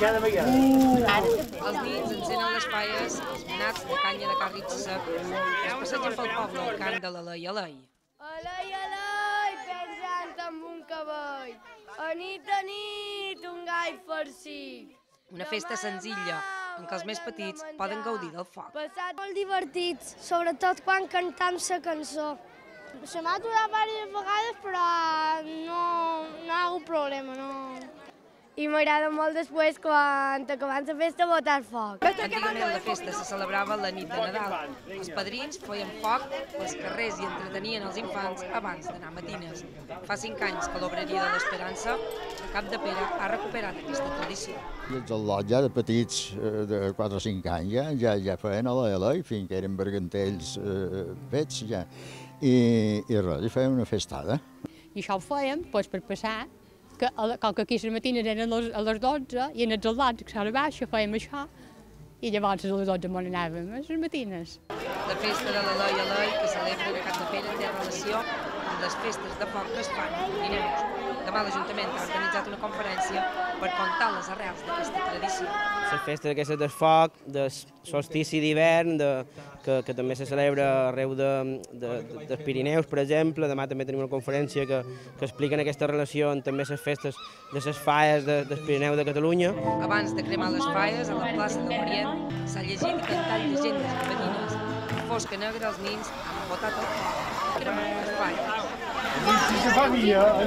cada vegada. Els nins encenen les falles, els nats de canya de carritx sec, es passegen pel poble al cant de l'Alei Alei. Alai, alai, pensant en un cabell. A nit a nit, un gall farcit. Una festa senzilla, en què els més petits poden gaudir del foc. Passat molt divertits, sobretot quan cantam la cançó. Se m'ha aturat diverses vegades, però no, no hi ha hagut problema, no. I m'agrada molt després, quan acabant la festa, botar foc. Antigament la festa se celebrava la nit de Nadal. Els padrins feien foc pels carrers i entretenien els infants abans d'anar a matines. Fa cinc anys que l'obreria de l'Esperança, a Cap de Pere, ha recuperat aquesta tradició. I els al·lots ja de petits, eh, de 4 o 5 anys, ja, ja, ja feien a l'Eloi, fins que eren bergantells eh, fets ja. I, i res, i feien una festada. I això ho fèiem doncs, per passar, que, la- com que aquí les matines eren les, a les 12 i en els al·lots, que a la baixa, fèiem això, i llavors a les 12 me n'anàvem a les matines. La festa de l'Eloi Eloi, que celebra a Cap de Pere, té relació les festes de foc que es fan a Pirineus. Demà l'Ajuntament ha organitzat una conferència per contar les arrels d'aquesta tradició. Les festes aquestes del foc, del solstici d'hivern, de, que, que també se celebra arreu de, de, de, dels Pirineus, per exemple. Demà també tenim una conferència que, que expliquen aquesta relació amb també les festes de les falles de, dels Pirineus de Catalunya. Abans de cremar les falles, a la plaça de l'Orient, s'ha llegit i cantat llegendes jovenines. Fosca negra, els nins han botat el foc, cremant les falles. Dice a è.